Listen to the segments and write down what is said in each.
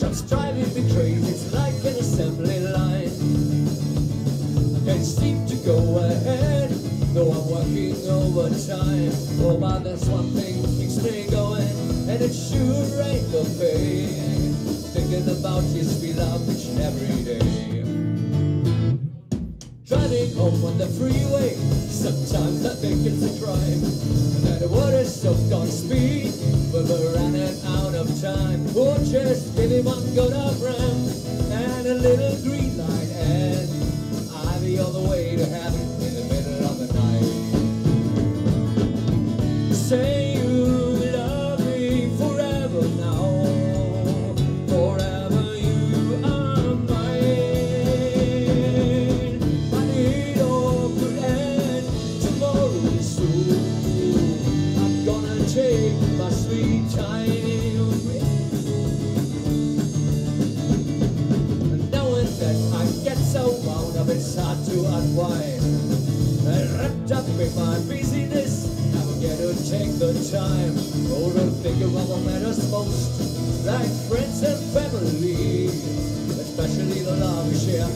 Just driving me crazy, it's like an assembly line. Can't seem to go ahead, though I'm working overtime. Oh, but there's one thing keeps me going, and it sure ain't the pay. Thinking about sweet love, each and every day. Driving home on the freeway, sometimes I think it's a crime. That the water's soaked on speed, Give me one good of ram and a little green My busyness, I forget to take the time. Oh, to think about what matters most, like friends and family, especially the love we share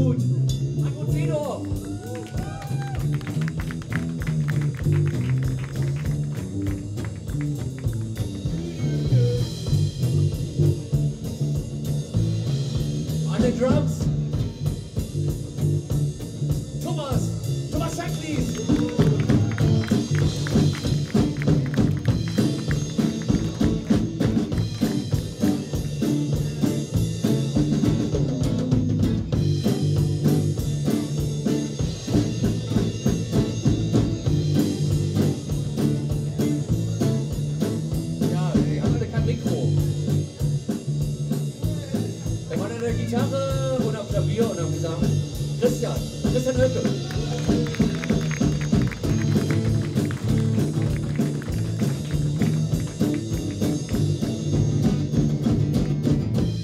Hartmut Fedorf! On the drums, Gitarre am Klavier. Christian, Christian Höcke.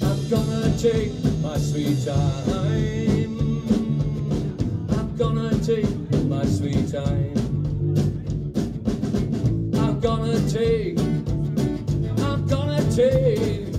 I'm gonna take my sweet time. I'm gonna take my sweet time. I'm gonna take, I'm gonna take